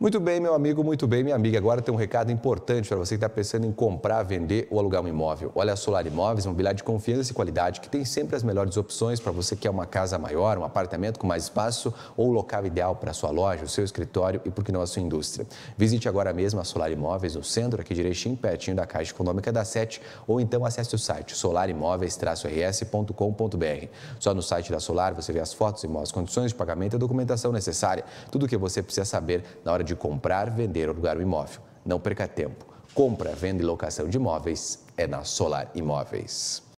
Muito bem, meu amigo, muito bem, minha amiga. Agora tem um recado importante para você que está pensando em comprar, vender ou alugar um imóvel. Olha a Solar Imóveis, mobiliário de confiança e qualidade, que tem sempre as melhores opções para você que quer uma casa maior, um apartamento com mais espaço ou o local ideal para sua loja, o seu escritório e, por que não, a sua indústria. Visite agora mesmo a Solar Imóveis no centro, aqui direitinho, pertinho da Caixa Econômica da Sete, ou então acesse o site solarimóveis-rs.com.br. Só no site da Solar você vê as fotos, imóveis, condições de pagamento e a documentação necessária. Tudo o que você precisa saber na hora de de comprar, vender ou alugar um imóvel. Não perca tempo. Compra, venda e locação de imóveis é na Solar Imóveis.